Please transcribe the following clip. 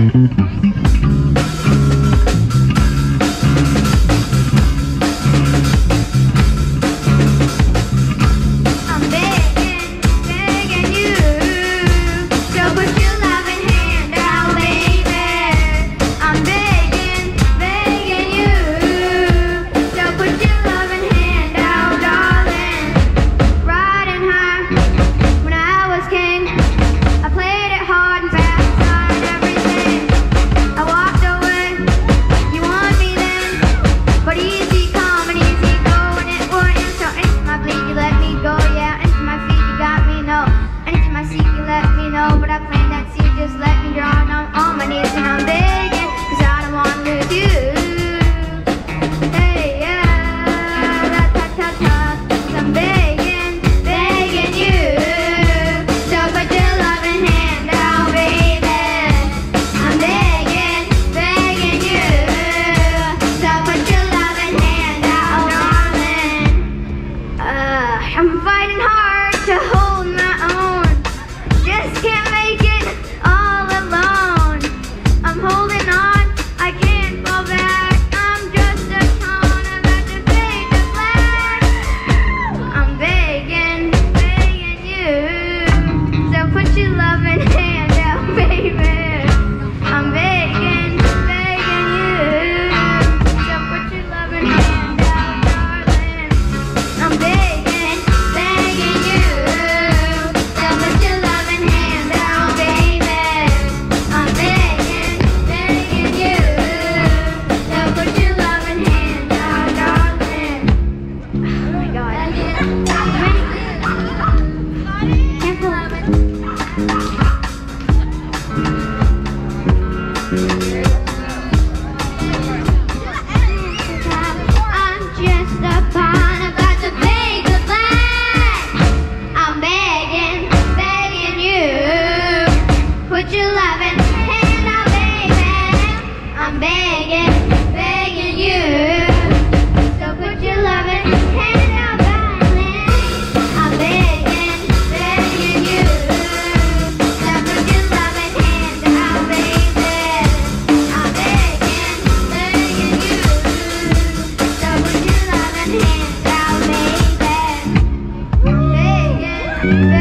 Mm-hmm. I'm fighting hard to hold my put